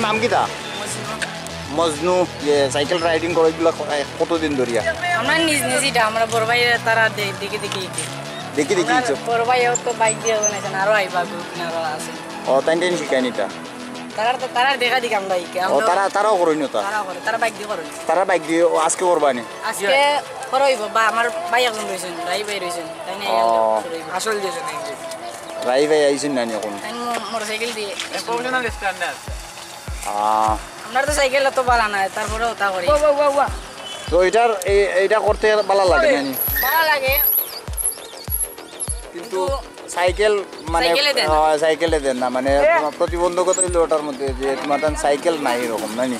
তোমার নাম কি তা? মজনু যে সাইকেল রাইডিং করে এগুলো কতদিন ধরিয়া? আমরা নিজ নিজ এটা আমরা বড় ভাই তারা দেখে দেখে দেখি দেখি বড় ভাই তো বাইক দিয়ে বানাইছেন আরও আইবা গ্রুপ আরও আছে। ও তাই টাইম শিখায়নি এটা তারা তো তারা দেখা দেখে আমরা ইকে। ও তারা তারাও করইনি তা? তারা করে তারা বাইক দিয়ে করে। তারা বাইক দিয়ে ও আজকে করবানি আজকে করইব বা আমার ভাই এখন রইছেন ভাই ভাই রইছেন তাই না ও। আসল দিয়েছেন রাই ভাই আইসেন নানি এখন? তাই মোটরসাইকেল দিয়ে প্রফেশনাল স্ট্যান্ডার্ড আমরা তো সাইকেল তো বালা নাই তারপরেও তা করি। তো এটার এই- এইটা করতে বালা লাগে নানি? বালা লাগে। কিন্তু সাইকেল মানে সাইকেলে দেন। না। দেন না। মানে প্রতিবন্ধকতা হইল ওটার মধ্যে যে তোমার সাইকেল নাই এরকম নানি?